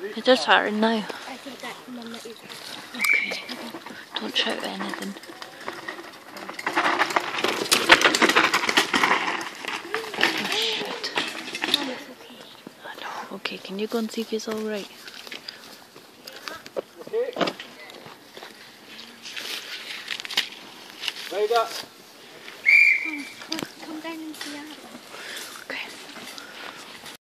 It does hurt now. Okay. Don't shout anything. Oh shit. I know. Okay, can you go and see if he's alright? Okay. Right up.